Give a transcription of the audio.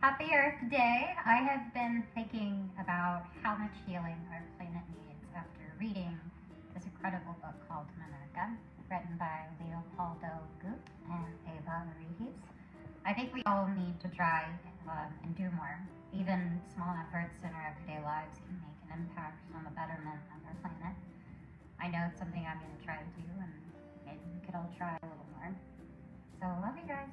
Happy Earth Day! I have been thinking about how much healing our planet needs after reading this incredible book called Monarca, written by Leopoldo Gout and Eva Aridjis. I think we all need to try uh, and do more. Even small efforts in our everyday lives can make an impact on the betterment of our planet. I know it's something I'm going to try to do, and maybe we could all try a little more. So, love you guys.